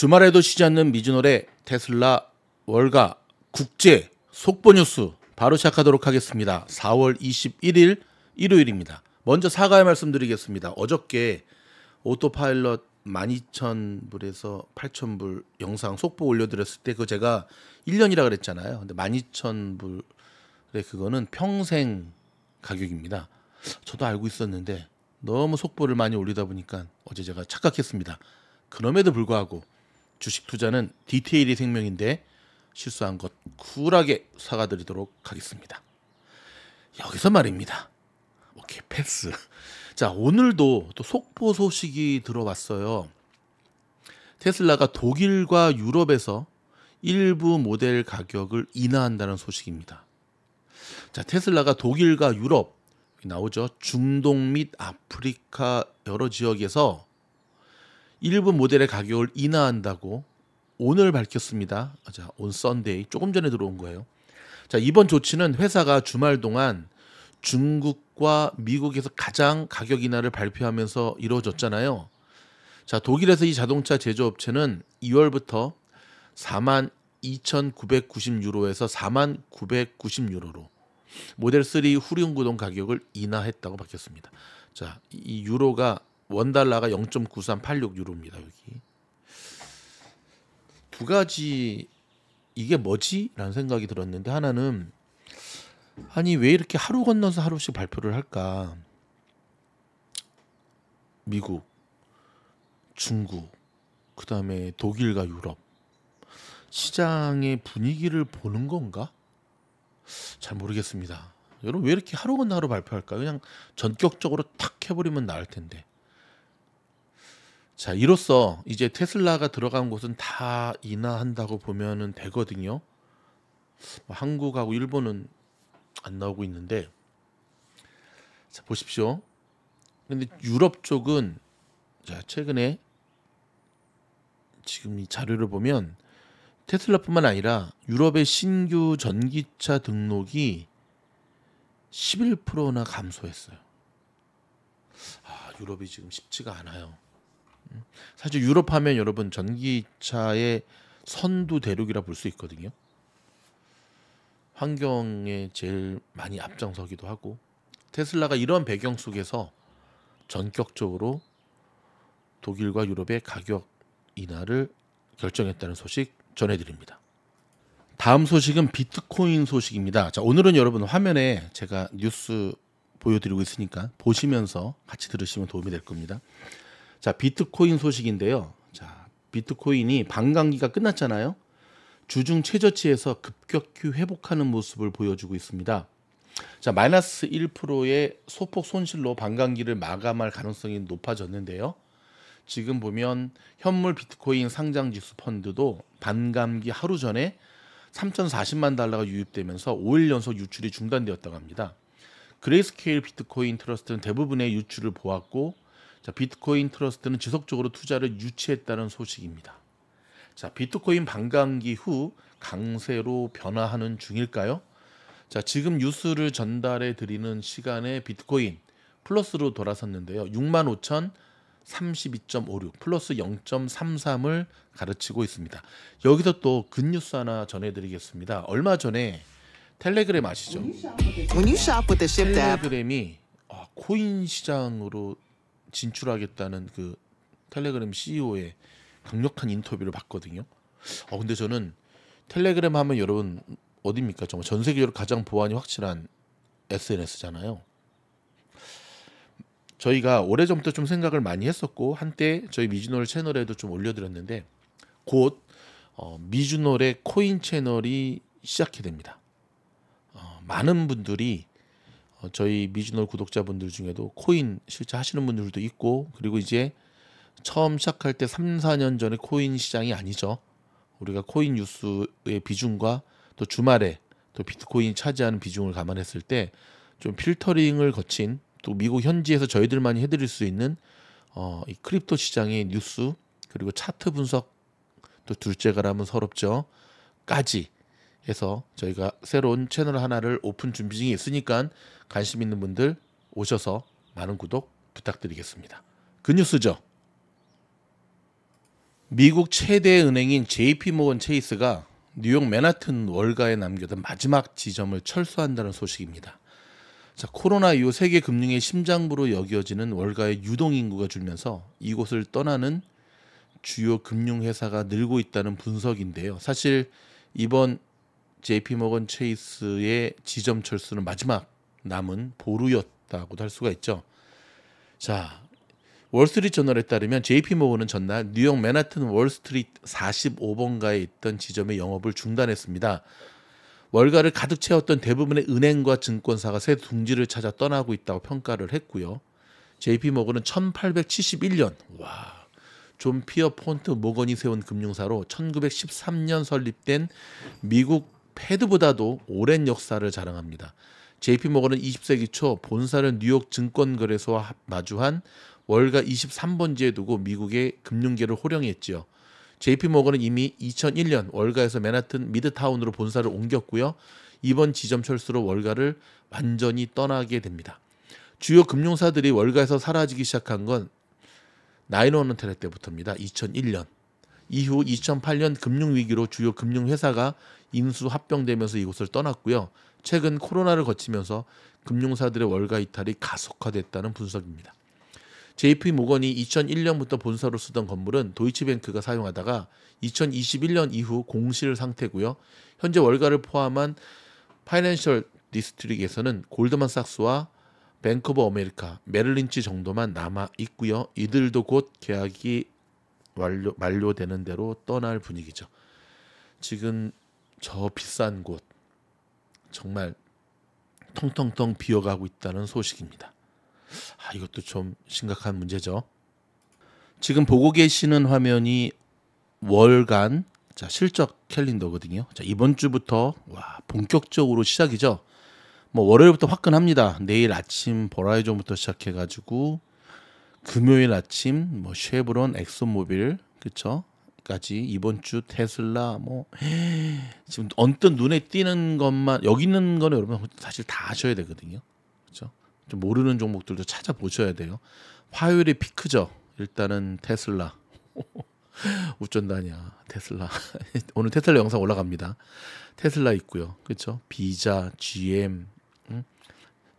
주말에도 쉬지 않는 미즈노의 테슬라 월가 국제 속보 뉴스 바로 시작하도록 하겠습니다. 4월 21일 일요일입니다. 먼저 사과의 말씀드리겠습니다. 어저께 오토파일럿 12,000불에서 8,000불 영상 속보 올려드렸을 때 그거 제가 1년이라 그랬잖아요. 근데 12,000불의 그거는 평생 가격입니다. 저도 알고 있었는데 너무 속보를 많이 올리다 보니까 어제 제가 착각했습니다. 그럼에도 불구하고 주식 투자는 디테일이 생명인데 실수한 것 쿨하게 사과드리도록 하겠습니다. 여기서 말입니다. 오케이 패스. 자 오늘도 또 속보 소식이 들어왔어요. 테슬라가 독일과 유럽에서 일부 모델 가격을 인하한다는 소식입니다. 자 테슬라가 독일과 유럽 나오죠. 중동 및 아프리카 여러 지역에서 일부 모델의 가격을 인하한다고 오늘 밝혔습니다. 자, on Sunday 조금 전에 들어온 거예요. 자, 이번 조치는 회사가 주말 동안 중국과 미국에서 가장 가격 인하를 발표하면서 이루어졌잖아요. 자, 독일에서 이 자동차 제조업체는 2월부터 4만 2,990유로에서 4만 990유로로 모델 3 후륜 구동 가격을 인하했다고 밝혔습니다. 자, 이 유로가 원 달러가 0.9386 유로입니다. 여기 두 가지 이게 뭐지? 라는 생각이 들었는데 하나는 아니 왜 이렇게 하루 건너서 하루씩 발표를 할까? 미국, 중국, 그 다음에 독일과 유럽 시장의 분위기를 보는 건가? 잘 모르겠습니다. 여러분 왜 이렇게 하루 건너 하루 발표할까? 그냥 전격적으로 탁 해버리면 나을 텐데. 자, 이로써 이제 테슬라가 들어간 곳은 다 인하한다고 보면은 되거든요. 뭐 한국하고 일본은 안 나오고 있는데 자, 보십시오. 근데 유럽 쪽은 자, 최근에 지금 이 자료를 보면 테슬라뿐만 아니라 유럽의 신규 전기차 등록이 11%나 감소했어요. 아, 유럽이 지금 쉽지가 않아요. 사실 유럽 하면 여러분 전기차의 선두 대륙이라 볼 수 있거든요. 환경에 제일 많이 앞장서기도 하고 테슬라가 이런 배경 속에서 전격적으로 독일과 유럽의 가격 인하를 결정했다는 소식 전해드립니다. 다음 소식은 비트코인 소식입니다. 자, 오늘은 여러분 화면에 제가 뉴스 보여드리고 있으니까 보시면서 같이 들으시면 도움이 될 겁니다. 자, 비트코인 소식인데요. 자, 비트코인이 반감기가 끝났잖아요. 주중 최저치에서 급격히 회복하는 모습을 보여주고 있습니다. 자, 마이너스 1%의 소폭 손실로 반감기를 마감할 가능성이 높아졌는데요. 지금 보면 현물 비트코인 상장 지수 펀드도 반감기 하루 전에 3,040만 달러가 유입되면서 5일 연속 유출이 중단되었다고 합니다. 그레이스케일 비트코인 트러스트는 대부분의 유출을 보았고 자, 비트코인 트러스트는 지속적으로 투자를 유치했다는 소식입니다. 자, 비트코인 반감기 후 강세로 변화하는 중일까요? 자, 지금 뉴스를 전달해 드리는 시간에 비트코인 플러스로 돌아섰는데요. 65,032.56 플러스 0.33을 가르치고 있습니다. 여기서 또 good news 하나 전해 드리겠습니다. 얼마 전에 텔레그램 아시죠? 텔레그램이 아, 코인 시장으로 진출하겠다는 그 텔레그램 CEO의 강력한 인터뷰를 봤거든요. 어 근데 저는 텔레그램 하면 여러분 어디입니까? 정말 전 세계적으로 가장 보안이 확실한 SNS잖아요. 저희가 오래전부터 좀 생각을 많이 했었고 한때 저희 미주놀 채널에도 좀 올려드렸는데 곧 어, 미주놀의 코인 채널이 시작이 됩니다. 어, 많은 분들이 어, 저희 미주놀 구독자분들 중에도 코인 실제 하시는 분들도 있고 그리고 이제 처음 시작할 때 3, 4년 전에 코인 시장이 아니죠. 우리가 코인 뉴스의 비중과 또 주말에 또 비트코인이 차지하는 비중을 감안했을 때 좀 필터링을 거친 또 미국 현지에서 저희들만이 해드릴 수 있는 어, 이 crypto 시장의 뉴스 그리고 차트 분석 또 둘째가라면 서럽죠. 까지 해서 저희가 새로운 채널 하나를 오픈 준비 중에 있으니까 관심 있는 분들 오셔서 많은 구독 부탁드리겠습니다. 그 뉴스죠. 미국 최대 은행인 JP 모건 체이스가 뉴욕 맨하튼 월가에 남겨둔 마지막 지점을 철수한다는 소식입니다. 자, 코로나 이후 세계 금융의 심장부로 여겨지는 월가의 유동 인구가 줄면서 이곳을 떠나는 주요 금융 회사가 늘고 있다는 분석인데요. 사실 이번 JP 모건 체이스의 지점 철수는 마지막 남은 보루였다고도 할 수가 있죠. 자, 월스트리트 저널에 따르면 JP 모건은 전날 뉴욕 맨하튼 월스트리트 45번가에 있던 지점의 영업을 중단했습니다. 월가를 가득 채웠던 대부분의 은행과 증권사가 새 둥지를 찾아 떠나고 있다고 평가를 했고요. JP 모건은 1871년 와, 존 피어 폰트 모건이 세운 금융사로 1913년 설립된 미국 Fed보다도 오랜 역사를 자랑합니다. JP 모건은 20세기 초 본사를 뉴욕 증권거래소와 마주한 월가 23번지에 두고 미국의 금융계를 호령했지요. JP 모건은 이미 2001년 월가에서 맨하튼 미드타운으로 본사를 옮겼고요. 이번 지점 철수로 월가를 완전히 떠나게 됩니다. 주요 금융사들이 월가에서 사라지기 시작한 건 나인원 호텔 때부터입니다. 2001년. 이후 2008년 금융위기로 주요 금융회사가 인수 합병되면서 이곳을 떠났고요. 최근 코로나를 거치면서 금융사들의 월가 이탈이 가속화됐다는 분석입니다. JP 모건이 2001년부터 본사로 쓰던 건물은 도이치뱅크가 사용하다가 2021년 이후 공실 상태고요. 현재 월가를 포함한 Financial District에서는 골드만삭스와 뱅크 오브 아메리카, 메릴린치 정도만 남아 있고요. 이들도 곧 계약이 완료 만료되는 대로 떠날 분위기죠. 지금 저 비싼 곳 정말 텅텅텅 비어가고 있다는 소식입니다. 아, 이것도 좀 심각한 문제죠. 지금 보고 계시는 화면이 월간 자, 실적 캘린더거든요. 자, 이번 주부터 와, 본격적으로 시작이죠. 뭐 월요일부터 화끈합니다. 내일 아침 버라이존부터 시작해 가지고 금요일 아침 뭐 쉐브론, 엑소모빌 그쵸? 까지 이번 주 테슬라 뭐 지금 언뜻 눈에 띄는 것만 여기 있는 거는 여러분 사실 다 아셔야 되거든요. 그렇죠? 좀 모르는 종목들도 찾아보셔야 돼요. 화요일이 피크죠. 일단은 테슬라. 우쩐다냐 테슬라. 오늘 테슬라 영상 올라갑니다. 테슬라 있고요. 그렇죠? 비자, GM, 응?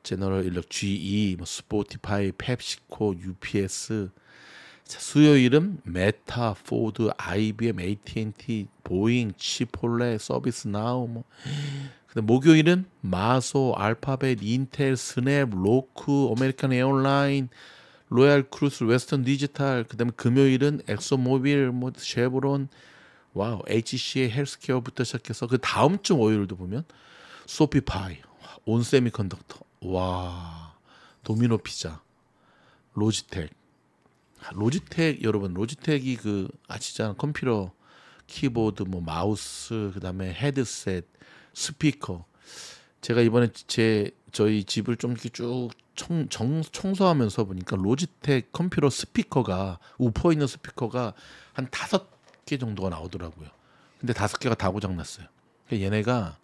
제너럴 일렉, GE, 뭐 스포티파이, 펩시코, UPS. 자, 수요일은 메타, 포드, IBM, AT&T, 보잉, 치폴레, 서비스 나우 뭐 근데 목요일은 마소, 알파벳, 인텔, 스냅, 로쿠, 아메리칸 에어라인, 로얄 크루즈, 웨스턴 디지털. 그다음에 금요일은 엑소모빌, 뭐 쉐브론, wow, HCA 헬스케어부터 시작해서 그 다음 주 월요일도 보면 쇼피파이, 온 세미컨덕터, 와, 도미노 피자, 로지텍. 로지텍 여러분 로지텍이 그 아시잖아 컴퓨터 키보드 뭐 마우스 그다음에 헤드셋 스피커. 제가 이번에 제 저희 집을 좀 이렇게 쭉 청, 정, 청소하면서 보니까 로지텍 컴퓨터 스피커가 우퍼 있는 스피커가 한 다섯 개 정도가 나오더라고요. 근데 다섯 개가 다 고장 났어요. 그러니까 얘네가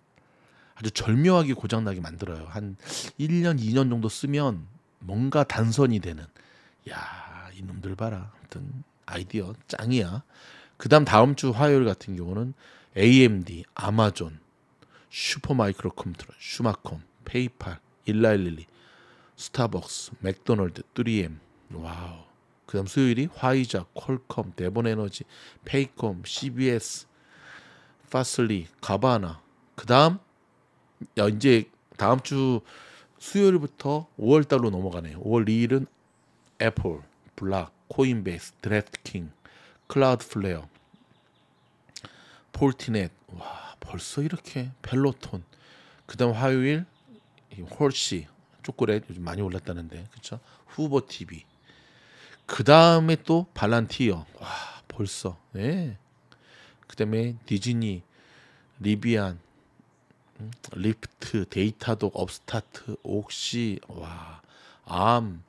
아주 절묘하게 고장 나게 만들어요. 한 1년, 2년 정도 쓰면 뭔가 단선이 되는. 야, 이놈들 봐라. 아무튼 아이디어 짱이야. 그다음 다음 주 화요일 같은 경우는 AMD, 아마존, 슈퍼마이크로 컴퓨터, 슈마콤, 페이팔, 일라일리, 스타벅스, 맥도널드, 3M. Wow. 그다음 수요일이 화이자, 퀄컴, 데본에너지, 페이콤, CVS, 파슬리, 카바나. 그다음 야 이제 다음 주 수요일부터 5월 달로 넘어가네요. 5월 2일은 애플, 블락, 코인베이스, 드래프트킹, 클라우드 플레어, 폴티넷. 와. 벌써 이렇게 펠로톤. 그다음 화요일 홀시 초콜릿 요즘 많이 올랐다는데 그렇죠 푸보 TV 그 다음에 또 팔란티어. 와 벌써. 네 그다음에 디즈니 리비안 음, 리프트 데이터독 업스타트 옥시. 와 암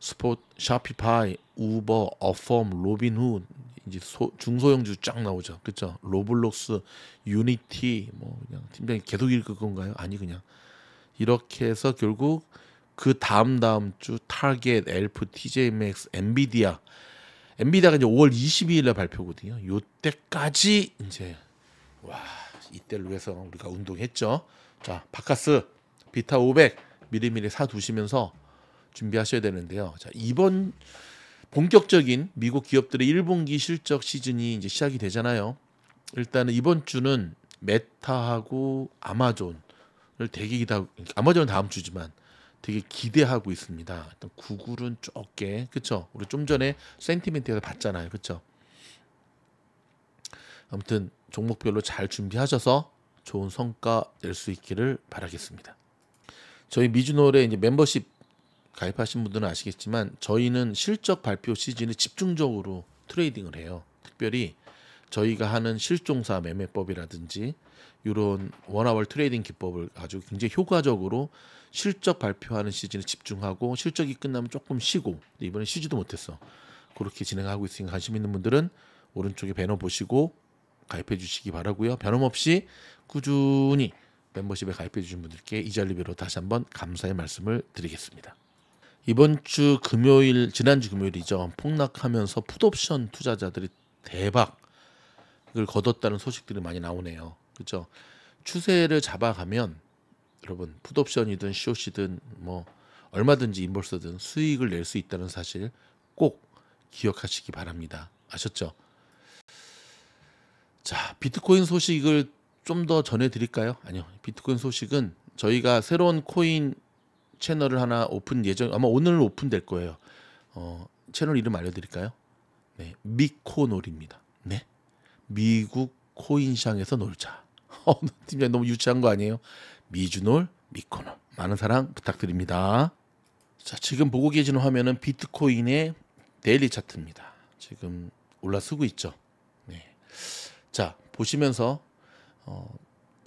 스포트 쇼피파이 우버 어펌 로빈훗 이제 소, 중소형주 쫙 나오죠. 그렇죠? 로블록스, 유니티 뭐 그냥 팀장이 계속 읽을 건가요? 아니 그냥 이렇게 해서 결국 그 다음 다음 주 타겟, 엘프, TJ 맥스, 엔비디아 엔비디아가 이제 5월 22일에 발표거든요. 요때까지 이제 와 이때를 위해서 우리가 운동했죠. 자 박카스 비타 500 미리미리 사 두시면서 준비하셔야 되는데요. 자 이번 본격적인 미국 기업들의 1분기 실적 시즌이 이제 시작이 되잖아요. 일단은 이번 주는 메타하고 아마존을 되게 기다 아마존은 다음 주지만 되게 기대하고 있습니다. 일단 구글은 적게 그쵸? 우리 좀 전에 센티멘트에서 봤잖아요, 그쵸? 아무튼 종목별로 잘 준비하셔서 좋은 성과 낼 수 있기를 바라겠습니다. 저희 미주놀에 이제 멤버십 가입하신 분들은 아시겠지만 저희는 실적 발표 시즌에 집중적으로 trading을 해요. 특별히 저희가 하는 실종사 매매법이라든지 이런 one hour trading 기법을 아주 굉장히 효과적으로 실적 발표하는 시즌에 집중하고 실적이 끝나면 조금 쉬고 이번에 쉬지도 못했어. 그렇게 진행하고 있으니 관심 있는 분들은 오른쪽에 배너 보시고 가입해 주시기 바라고요. 변함없이 꾸준히 멤버십에 가입해 주신 분들께 이 자리로 다시 한번 감사의 말씀을 드리겠습니다. 이번 주 금요일 지난주 금요일이죠. 폭락하면서 풋옵션 투자자들이 대박을 거뒀다는 소식들이 많이 나오네요. 그렇죠? 추세를 잡아가면 여러분 풋옵션이든 쇼시든 뭐 얼마든지 인버스든 수익을 낼 수 있다는 사실 꼭 기억하시기 바랍니다. 아셨죠? 자, 비트코인 소식을 좀 더 전해 드릴까요? 아니요. 비트코인 소식은 저희가 새로운 코인 채널을 하나 오픈 예정 아마 오늘 오픈될 거예요. 어, 채널 이름 알려 드릴까요? 네. 미코놀입니다. 네. 미국 코인 시장에서 놀자. 어, 팀장 너무 유치한 거 아니에요? 미주놀, 미코놀. 많은 사랑 부탁드립니다. 자, 지금 보고 계시는 화면은 비트코인의 데일리 차트입니다. 지금 올라서고 있죠. 네. 자, 보시면서 어,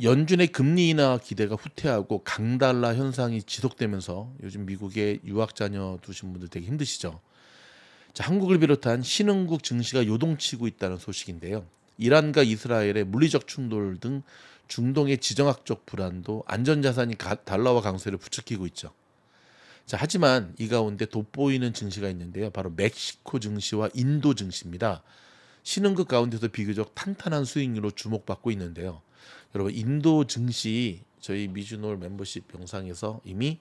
연준의 금리 인하 기대가 후퇴하고 강달러 현상이 지속되면서 요즘 미국에 유학 자녀 두신 분들 되게 힘드시죠. 자, 한국을 비롯한 신흥국 증시가 요동치고 있다는 소식인데요. 이란과 이스라엘의 물리적 충돌 등 중동의 지정학적 불안도 안전자산이 달러와 강세를 부추기고 있죠. 자, 하지만 이 가운데 돋보이는 증시가 있는데요. 바로 멕시코 증시와 인도 증시입니다. 신흥국 가운데서 비교적 탄탄한 수익률로 주목받고 있는데요. 여러분 인도 증시 저희 미주놀 멤버십 영상에서 이미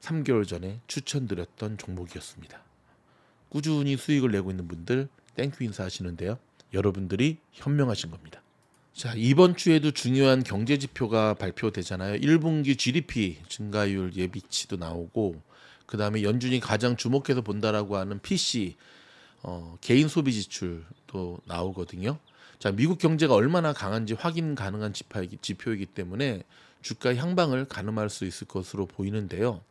3개월 전에 추천드렸던 종목이었습니다. 꾸준히 수익을 내고 있는 분들 thank you 인사하시는데요. 여러분들이 현명하신 겁니다. 자, 이번 주에도 중요한 경제 지표가 발표되잖아요. 1분기 GDP 증가율 예비치도 나오고 그다음에 연준이 가장 주목해서 본다라고 하는 PC 어, 개인 소비 지출도 나오거든요. 자, 미국 경제가 얼마나 강한지 확인 가능한 지표이기 때문에 주가 향방을 가늠할 수 있을 것으로 보이는데요.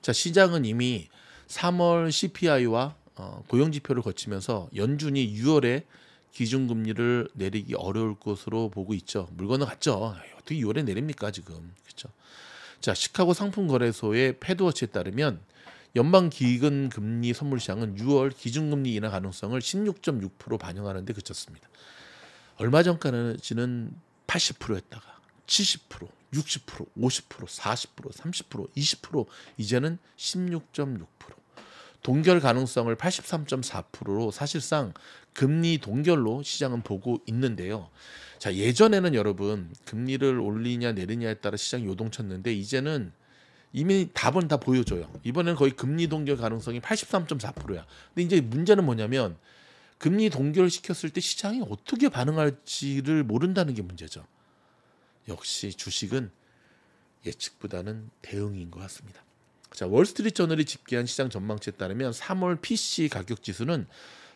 자, 시장은 이미 3월 CPI와 어, 고용 지표를 거치면서 연준이 6월에 기준금리를 내리기 어려울 것으로 보고 있죠. 물건은 같죠. 어떻게 6월에 내립니까 지금? 그렇죠. 자, 시카고 상품거래소의 패드워치에 따르면 연방 기금 금리 선물 시장은 6월 기준금리 인하 가능성을 16.6% 반영하는데 그쳤습니다. 얼마 전까지는 80%였다가 70%, 60%, 50%, 40%, 30%, 20% 이제는 16.6%. 동결 가능성을 83.4%로 사실상 금리 동결로 시장은 보고 있는데요. 자, 예전에는 여러분 금리를 올리냐 내리냐에 따라 시장이 요동쳤는데 이제는 이미 답은 다 보여줘요. 이번에는 거의 금리 동결 가능성이 83.4%야. 근데 이제 문제는 뭐냐면 금리 동결 시켰을 때 시장이 어떻게 반응할지를 모른다는 게 문제죠. 역시 주식은 예측보다는 대응인 것 같습니다. 자, 월스트리트 저널이 집계한 시장 전망치에 따르면 3월 PC 가격 지수는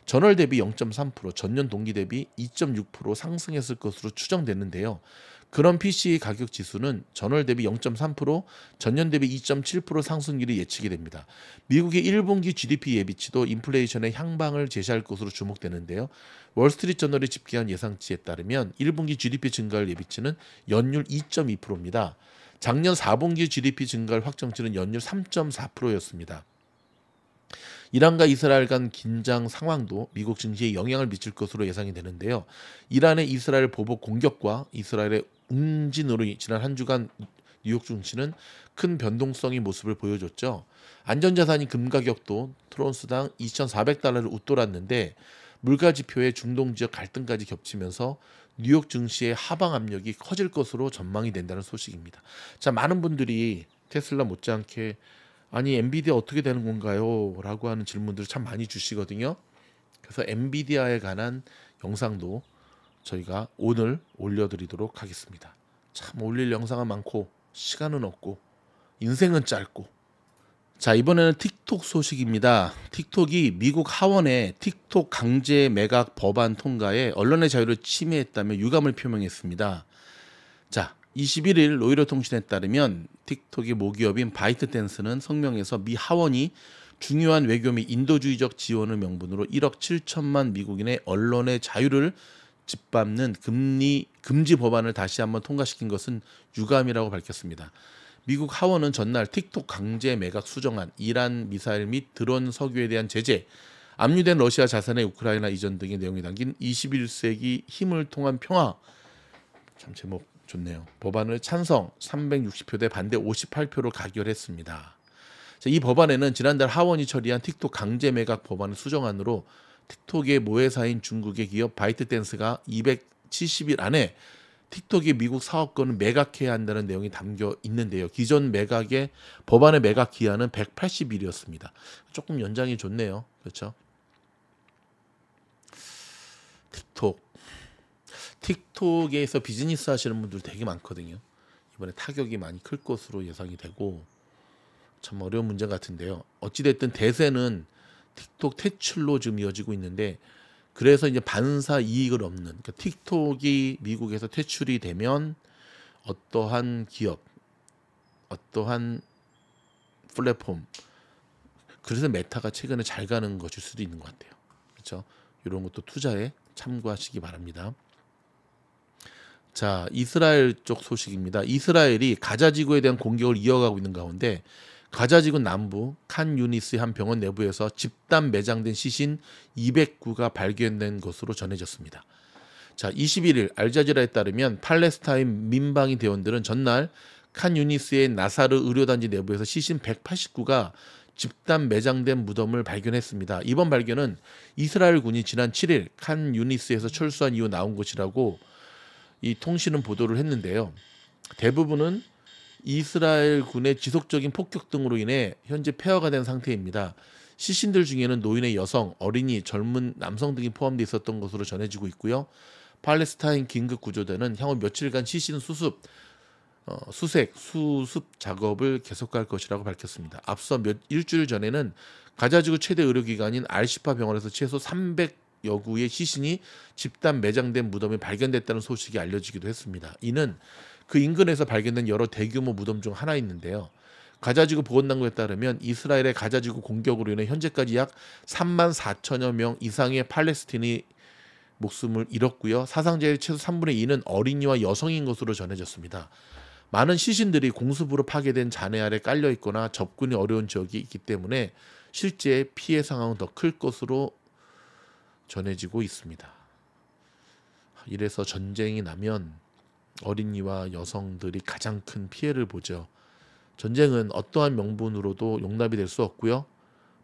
전월 대비 0.3%, 전년 동기 대비 2.6% 상승했을 것으로 추정됐는데요. 그런 PC 가격 지수는 전월 대비 0.3%, 전년 대비 2.7% 상승률이 예측이 됩니다. 미국의 1분기 GDP 예비치도 인플레이션의 향방을 제시할 것으로 주목되는데요. 월스트리트 저널이 집계한 예상치에 따르면 1분기 GDP 증가율 예비치는 연율 2.2%입니다. 작년 4분기 GDP 증가율 확정치는 연율 3.4%였습니다. 이란과 이스라엘 간 긴장 상황도 미국 증시에 영향을 미칠 것으로 예상이 되는데요. 이란의 이스라엘 보복 공격과 이스라엘의 응진으로 지난 한 주간 뉴욕 증시는 큰 변동성의 모습을 보여줬죠. 안전자산인 금 가격도 트론스당 2,400달러를 웃돌았는데 물가 지표의 중동 지역 갈등까지 겹치면서 뉴욕 증시의 하방 압력이 커질 것으로 전망이 된다는 소식입니다. 자, 많은 분들이 테슬라 못지않게 아니 엔비디아 어떻게 되는 건가요? 라고 하는 질문들을 참 많이 주시거든요. 그래서 엔비디아에 관한 영상도 저희가 오늘 올려드리도록 하겠습니다. 참 올릴 영상은 많고 시간은 없고 인생은 짧고 자 이번에는 틱톡 소식입니다. 틱톡이 미국 하원의 틱톡 강제 매각 법안 통과에 언론의 자유를 침해했다며 유감을 표명했습니다. 자 21일 로이터 통신에 따르면 틱톡의 모기업인 바이트댄스는 성명에서 미 하원이 중요한 외교 및 인도주의적 지원을 명분으로 1억 7천만 미국인의 언론의 자유를 짓밟는 금리 금지 법안을 다시 한번 통과시킨 것은 유감이라고 밝혔습니다. 미국 하원은 전날 틱톡 강제 매각 수정안, 이란 미사일 및 드론 석유에 대한 제재, 압류된 러시아 자산의 우크라이나 이전 등의 내용이 담긴 21세기 힘을 통한 평화 참 제목 좋네요. 법안을 찬성 360표 대 반대 58표로 가결했습니다. 이 법안에는 지난달 하원이 처리한 틱톡 강제 매각 법안을 수정안으로 틱톡의 모회사인 중국의 기업 바이트댄스가 270일 안에 틱톡이 미국 사업권을 매각해야 한다는 내용이 담겨 있는데요. 기존 매각의 법안의 매각 기한은 180일이었습니다. 조금 연장이 좋네요. 그렇죠? 틱톡. 틱톡에서 비즈니스 하시는 분들 되게 많거든요. 이번에 타격이 많이 클 것으로 예상이 되고 참 어려운 문제 같은데요. 어찌됐든 대세는 틱톡 퇴출로 지금 이어지고 있는데 그래서 이제 반사 이익을 얻는 그러니까 틱톡이 미국에서 퇴출이 되면 어떠한 기업, 어떠한 플랫폼 그래서 메타가 최근에 잘 가는 것일 수도 있는 것 같아요. 그렇죠? 이런 것도 투자에 참고하시기 바랍니다. 자, 이스라엘 쪽 소식입니다. 이스라엘이 가자 지구에 대한 공격을 이어가고 있는 가운데 가자 지구 남부 칸 유니스의 한 병원 내부에서 집단 매장된 시신 209구가 발견된 것으로 전해졌습니다. 자, 21일 알자지라에 따르면 팔레스타인 민방위 대원들은 전날 칸 유니스의 나사르 의료단지 내부에서 시신 189가 집단 매장된 무덤을 발견했습니다. 이번 발견은 이스라엘 군이 지난 7일 칸 유니스에서 철수한 이후 나온 것이라고 이 통신은 보도를 했는데요. 대부분은 이스라엘 군의 지속적인 폭격 등으로 인해 현재 폐허가 된 상태입니다. 시신들 중에는 노인의 여성, 어린이, 젊은 남성 등이 포함되어 있었던 것으로 전해지고 있고요. 팔레스타인 긴급 구조대는 향후 며칠간 시신 수습, 어, 수색, 수습 작업을 계속할 것이라고 밝혔습니다. 앞서 몇 일주일 전에는 가자지구 최대 의료기관인 알시파 병원에서 최소 300 여 구의 시신이 집단 매장된 무덤이 발견됐다는 소식이 알려지기도 했습니다. 이는 그 인근에서 발견된 여러 대규모 무덤 중 하나였는데요. 가자지구 보건당국에 따르면 이스라엘의 가자지구 공격으로 인해 현재까지 약 3만 4천여 명 이상의 팔레스틴이 목숨을 잃었고요. 사상자의 최소 3분의 2는 어린이와 여성인 것으로 전해졌습니다. 많은 시신들이 공습으로 파괴된 잔해 아래 깔려 있거나 접근이 어려운 지역이 있기 때문에 실제 피해 상황은 더 클 것으로 전해지고 있습니다. 이래서 전쟁이 나면 어린이와 여성들이 가장 큰 피해를 보죠. 전쟁은 어떠한 명분으로도 용납이 될 수 없고요.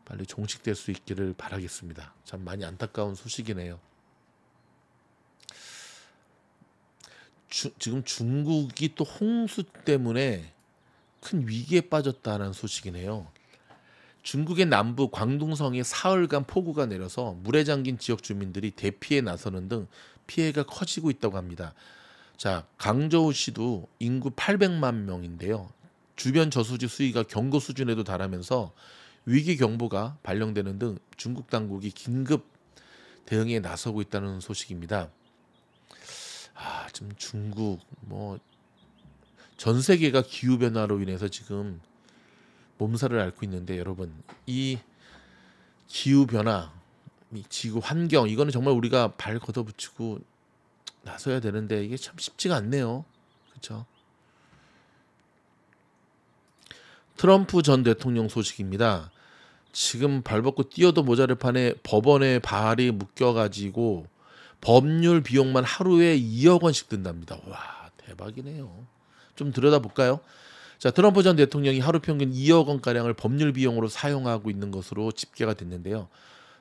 빨리 종식될 수 있기를 바라겠습니다. 참 많이 안타까운 소식이네요. 주, 지금 중국이 또 홍수 때문에 큰 위기에 빠졌다는 소식이네요. 중국의 남부 광둥성에 사흘간 폭우가 내려서 물에 잠긴 지역 주민들이 대피에 나서는 등 피해가 커지고 있다고 합니다. 자, 강저우시도 인구 800만 명인데요. 주변 저수지 수위가 경고 수준에도 달하면서 위기 경보가 발령되는 등 중국 당국이 긴급 대응에 나서고 있다는 소식입니다. 아, 지금 중국 뭐 전 세계가 기후 변화로 인해서 지금 몸살을 앓고 있는데 여러분 이 기후 변화, 이 지구 환경 이거는 정말 우리가 발 걷어붙이고 나서야 되는데 이게 참 쉽지가 않네요. 그렇죠? 트럼프 전 대통령 소식입니다. 지금 발벗고 뛰어도 모자를 판에 법원에 발이 묶여가지고 법률 비용만 하루에 2억 원씩 든답니다. 와 대박이네요. 좀 들여다볼까요? 자 트럼프 전 대통령이 하루 평균 2억 원 가량을 법률 비용으로 사용하고 있는 것으로 집계가 됐는데요.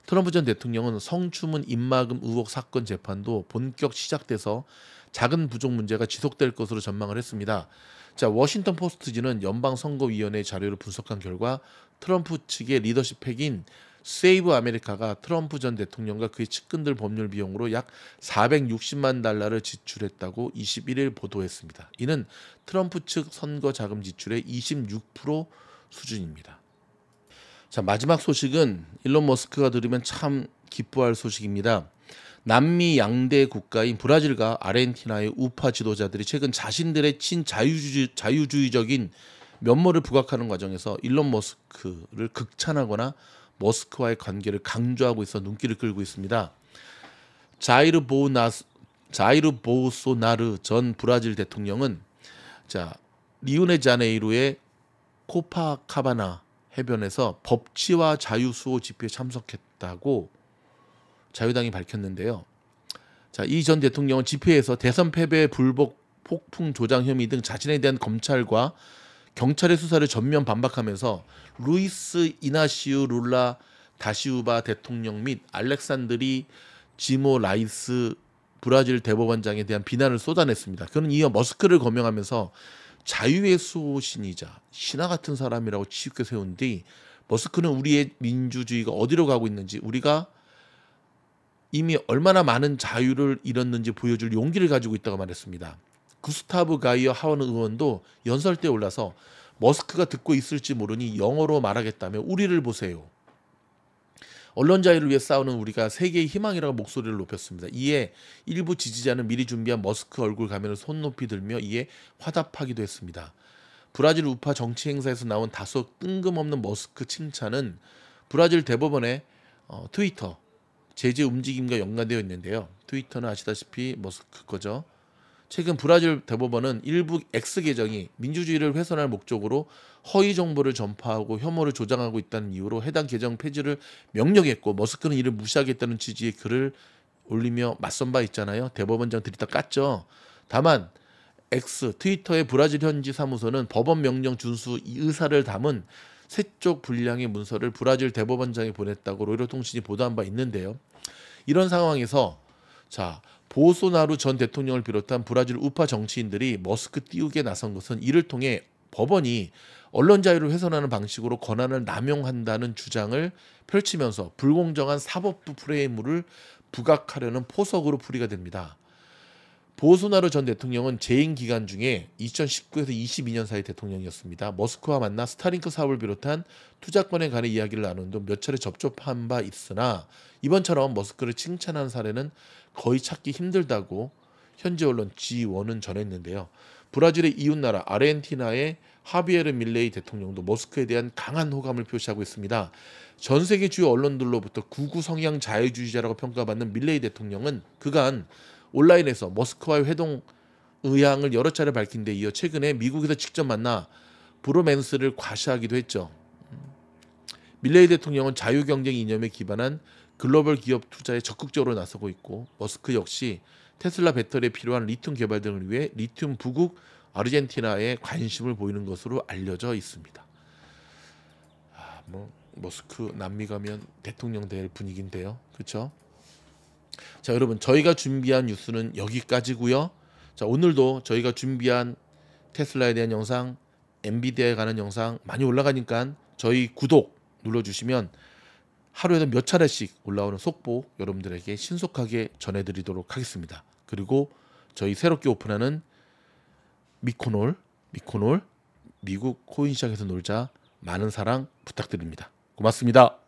트럼프 전 대통령은 성추문 입막음 의혹 사건 재판도 본격 시작돼서 자금 부족 문제가 지속될 것으로 전망을 했습니다. 자 워싱턴 포스트지는 연방 선거위원회 자료를 분석한 결과 트럼프 측의 리더십 PAC인 세이브 아메리카가 트럼프 전 대통령과 그의 측근들 법률 비용으로 약 460만 달러를 지출했다고 21일 보도했습니다. 이는 트럼프 측 선거 자금 지출의 26% 수준입니다. 자, 마지막 소식은 일론 머스크가 들으면 참 기뻐할 소식입니다. 남미 양대 국가인 브라질과 아르헨티나의 우파 지도자들이 최근 자신들의 친자유주의 자유주의적인 면모를 부각하는 과정에서 일론 머스크를 극찬하거나 머스크와의 관계를 강조하고 있어 눈길을 끌고 있습니다. 자이르 보나 자이르 보소나르 전 브라질 대통령은 자 리우데자네이루의 코파카바나 해변에서 법치와 자유 수호 집회에 참석했다고 자유당이 밝혔는데요. 자, 이 전 대통령은 집회에서 대선 패배 불복 폭동 조장 혐의 등 자신에 대한 검찰과 경찰의 수사를 전면 반박하면서 루이스 이나시우 룰라 다시우바 대통령 및 알렉산드리 지 모라이스 브라질 대법원장에 대한 비난을 쏟아냈습니다. 그는 이어 머스크를 거명하면서 자유의 수호신이자 신하 같은 사람이라고 치우켜 세운 뒤 머스크는 우리의 민주주의가 어디로 가고 있는지 우리가 이미 얼마나 많은 자유를 잃었는지 보여줄 용기를 가지고 있다고 말했습니다. 구스타브 가이어 하원 의원도 연설 때 올라서 머스크가 듣고 있을지 모르니 영어로 말하겠다며 우리를 보세요. 언론 자유를 위해 싸우는 우리가 세계의 희망이라고 목소리를 높였습니다. 이에 일부 지지자는 미리 준비한 머스크 얼굴 가면을 손높이 들며 이에 화답하기도 했습니다. 브라질 우파 정치 행사에서 나온 다소 뜬금없는 머스크 칭찬은 브라질 대법원의 어, 트위터 제재 움직임과 연관되어 있는데요. 트위터는 아시다시피 머스크 거죠. 최근 브라질 대법원은 일부 X 계정이 민주주의를 훼손할 목적으로 허위 정보를 전파하고 혐오를 조장하고 있다는 이유로 해당 계정 폐지를 명령했고 머스크는 이를 무시하겠다는 취지의 글을 올리며 맞선 바 있잖아요. 대법원장 들이다 깠죠. 다만 X 트위터의 브라질 현지 사무소는 법원 명령 준수 의사를 담은 세쪽 분량의 문서를 브라질 대법원장에 보냈다고 로이터통신이 보도한 바 있는데요. 이런 상황에서 자 보소나루 전 대통령을 비롯한 브라질 우파 정치인들이 머스크 띄우게 나선 것은 이를 통해 법원이 언론 자유를 훼손하는 방식으로 권한을 남용한다는 주장을 펼치면서 불공정한 사법부 프레임을 부각하려는 포석으로 풀이가 됩니다. 보우소나루 전 대통령은 재임 기간 중에 2019에서 22년 사이 대통령이었습니다. 머스크와 만나 스타링크 사업을 비롯한 투자건에 관해 이야기를 나눈 등 몇 차례 접촉한 바 있으나 이번처럼 머스크를 칭찬한 사례는 거의 찾기 힘들다고 현지 언론 G1은 전했는데요. 브라질의 이웃나라 아르헨티나의 하비에르 밀레이 대통령도 머스크에 대한 강한 호감을 표시하고 있습니다. 전 세계 주요 언론들로부터 구구 성향 자유주의자라고 평가받는 밀레이 대통령은 그간 온라인에서 머스크와의 회동 의향을 여러 차례 밝힌 데 이어 최근에 미국에서 직접 만나 브로맨스를 과시하기도 했죠. 밀레이 대통령은 자유경쟁 이념에 기반한 글로벌 기업 투자에 적극적으로 나서고 있고 머스크 역시 테슬라 배터리에 필요한 리튬 개발 등을 위해 리튬 부국 아르헨티나에 관심을 보이는 것으로 알려져 있습니다. 아, 뭐 머스크 남미 가면 대통령 될 분위기인데요. 그렇죠? 자, 여러분 저희가 준비한 뉴스는 여기까지고요. 자, 오늘도 저희가 준비한 테슬라에 대한 영상, 엔비디아에 관한 영상 많이 올라가니까 저희 구독 눌러 주시면 하루에도 몇 차례씩 올라오는 속보 여러분들에게 신속하게 전해드리도록 하겠습니다. 그리고 저희 새롭게 오픈하는 미코놀, 미코놀 미국 코인 시장에서 놀자 많은 사랑 부탁드립니다. 고맙습니다.